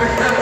감사합니다.